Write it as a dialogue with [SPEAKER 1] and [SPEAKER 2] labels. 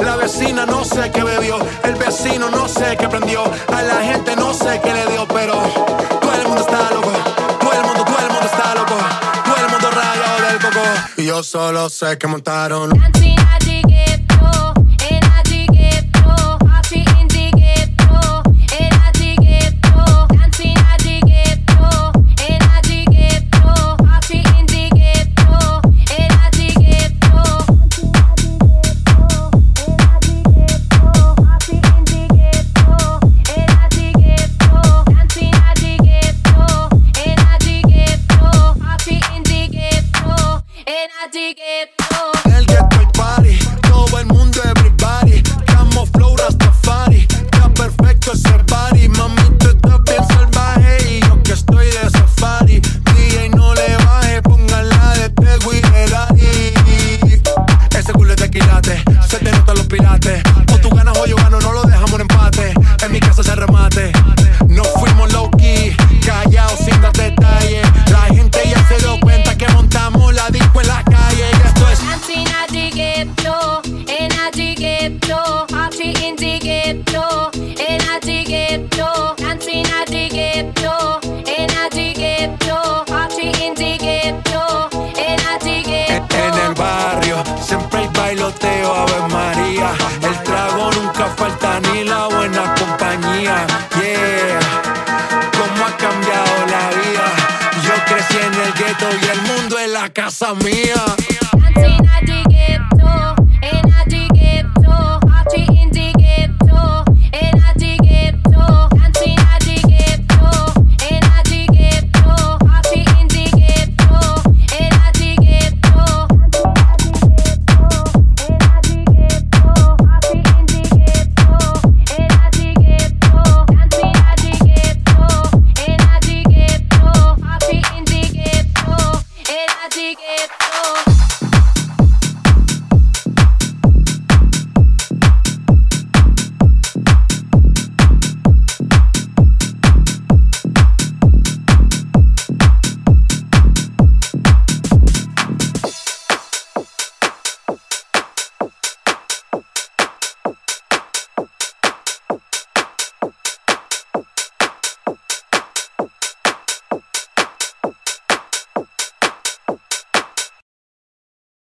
[SPEAKER 1] La vecina no sé qué bebió. El vecino no sé qué prendió. A la gente no sé qué le dio, pero todo el mundo está loco. Todo el mundo, todo el mundo está loco. Todo el mundo rayado del coco. Y yo solo sé que montaron. y el mundo es la casa mía.